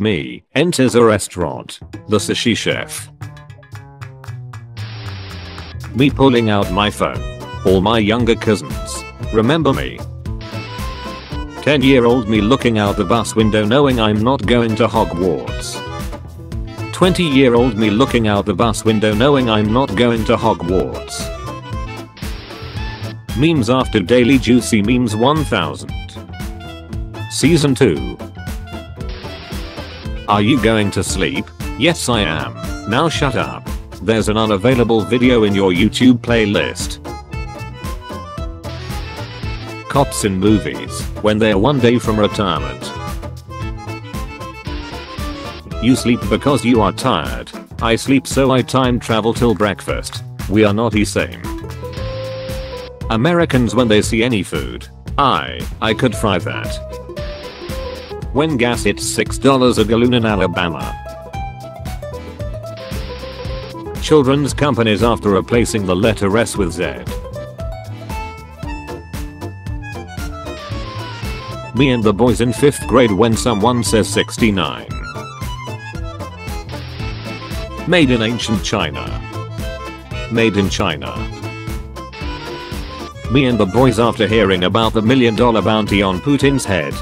Me enters a restaurant. The sushi chef. Me pulling out my phone. All my younger cousins. Remember me? 10 year old me looking out the bus window knowing I'm not going to Hogwarts. 20 year old me looking out the bus window knowing I'm not going to Hogwarts. Memes after Daily Juicy Memes 1000. Season 2. Are you going to sleep? Yes I am. Now shut up. There's an unavailable video in your YouTube playlist. Cops in movies, when they're one day from retirement. You sleep because you are tired. I sleep so I time travel till breakfast. We are not the same. Americans when they see any food. I, I could fry that when gas hits $6 a gallon in Alabama. Children's companies after replacing the letter S with Z. Me and the boys in 5th grade when someone says 69. Made in ancient China. Made in China. Me and the boys after hearing about the million dollar bounty on Putin's head.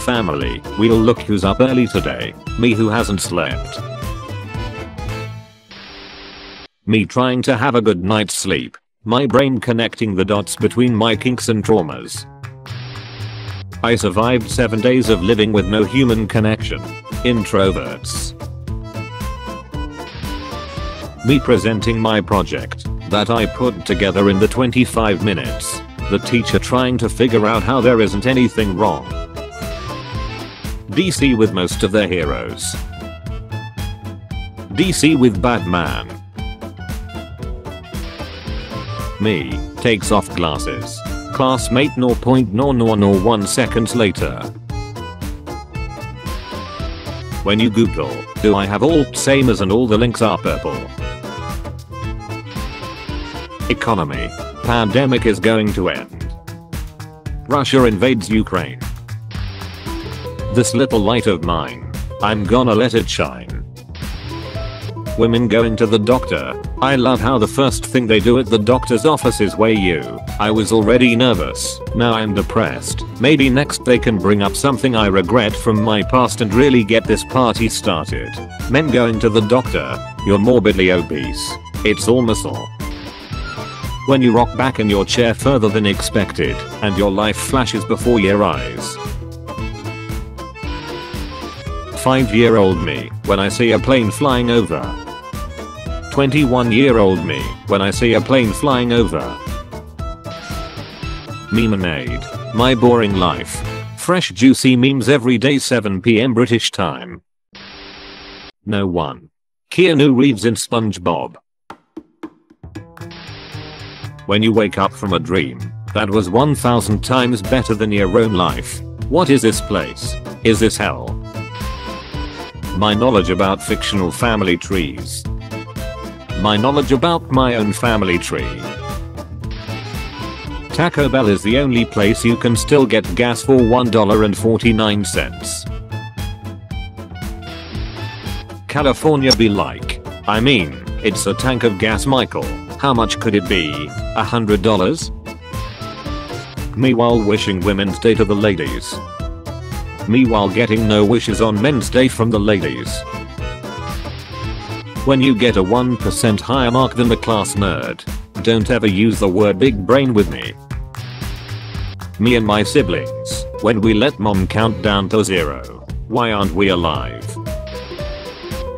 Family, we'll look who's up early today, me who hasn't slept. Me trying to have a good night's sleep, my brain connecting the dots between my kinks and traumas. I survived 7 days of living with no human connection. Introverts. Me presenting my project that I put together in the 25 minutes. The teacher trying to figure out how there isn't anything wrong. DC with most of their heroes. DC with Batman. Me, takes off glasses. Classmate no point no no no one seconds later. When you google, do I have Alzheimer's and all the links are purple. Economy. Pandemic is going to end. Russia invades Ukraine. This little light of mine. I'm gonna let it shine. Women going to the doctor. I love how the first thing they do at the doctor's office is weigh you. I was already nervous. Now I'm depressed. Maybe next they can bring up something I regret from my past and really get this party started. Men going to the doctor. You're morbidly obese. It's all muscle. When you rock back in your chair further than expected and your life flashes before your eyes. 5 year old me when I see a plane flying over. 21 year old me when I see a plane flying over. Memeade. My boring life. Fresh juicy memes every day 7pm British time. No one. Keanu Reeves in SpongeBob. When you wake up from a dream, that was 1000 times better than your own life. What is this place? Is this hell? My knowledge about fictional family trees. My knowledge about my own family tree. Taco Bell is the only place you can still get gas for $1.49. California be like. I mean, it's a tank of gas Michael. How much could it be? A hundred dollars? Me while wishing Women's Day to the ladies. Meanwhile getting no wishes on men's day from the ladies. When you get a 1% higher mark than the class nerd, don't ever use the word big brain with me. Me and my siblings, when we let mom count down to zero. Why aren't we alive?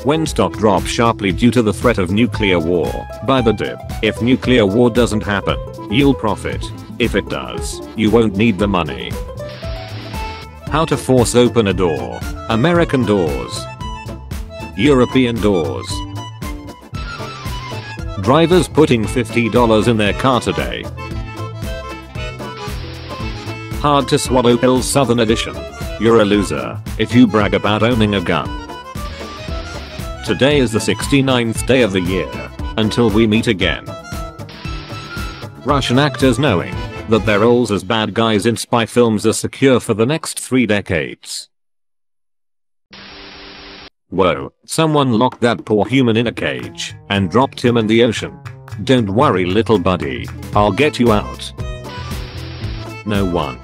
When stock drops sharply due to the threat of nuclear war, buy the dip. If nuclear war doesn't happen, you'll profit. If it does, you won't need the money. How to force open a door. American doors. European doors. Drivers putting $50 in their car today. Hard to swallow pills southern edition. You're a loser if you brag about owning a gun. Today is the 69th day of the year. Until we meet again. Russian actors knowing that their roles as bad guys in spy films are secure for the next three decades. Whoa, someone locked that poor human in a cage and dropped him in the ocean. Don't worry little buddy, I'll get you out. No one.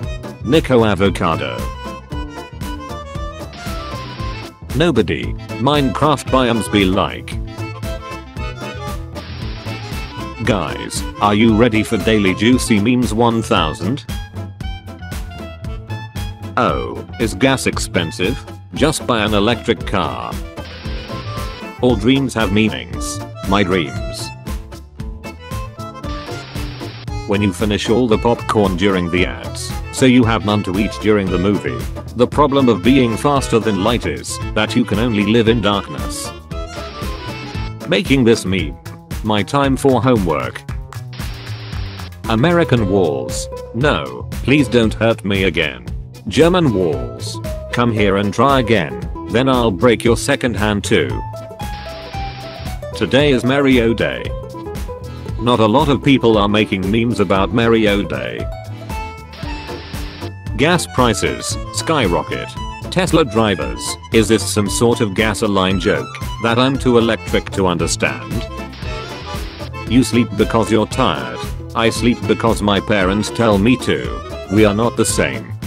Nico Avocado. Nobody. Minecraft biomes be like. Guys, are you ready for daily juicy memes 1000? Oh, is gas expensive? Just buy an electric car. All dreams have meanings. My dreams. When you finish all the popcorn during the ads, so you have none to eat during the movie. The problem of being faster than light is that you can only live in darkness. Making this meme. My time for homework. American walls. No, please don't hurt me again. German walls. Come here and try again, then I'll break your second hand too. Today is Mario Day. Not a lot of people are making memes about Mario Day. Gas prices skyrocket. Tesla drivers, is this some sort of gasoline joke that I'm too electric to understand? You sleep because you're tired. I sleep because my parents tell me to. We are not the same.